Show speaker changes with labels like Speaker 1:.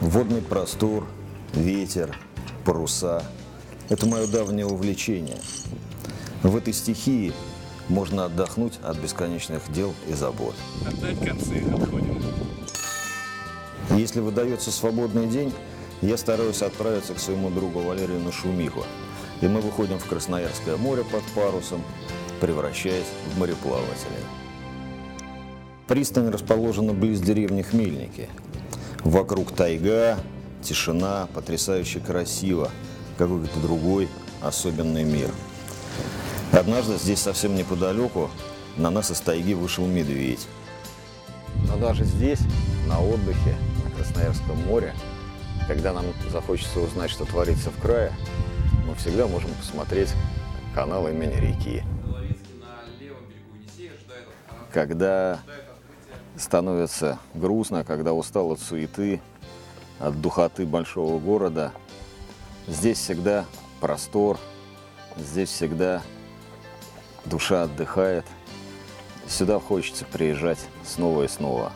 Speaker 1: Водный простор, ветер, паруса – это мое давнее увлечение. В этой стихии можно отдохнуть от бесконечных дел и забот.
Speaker 2: Опять концы отходим.
Speaker 1: Если выдается свободный день, я стараюсь отправиться к своему другу Валерию на Шумиху. И мы выходим в Красноярское море под парусом, превращаясь в мореплавателей. Пристань расположена близ деревни Хмельники. Вокруг тайга, тишина, потрясающе красиво, какой-то другой особенный мир. Однажды здесь совсем неподалеку на нас из тайги вышел медведь. Но даже здесь, на отдыхе, на Красноярском море, когда нам захочется узнать, что творится в крае, мы всегда можем посмотреть канал имени реки. Когда становится грустно, когда устал от суеты, от духоты большого города, здесь всегда простор, здесь всегда душа отдыхает. Сюда хочется приезжать снова и снова.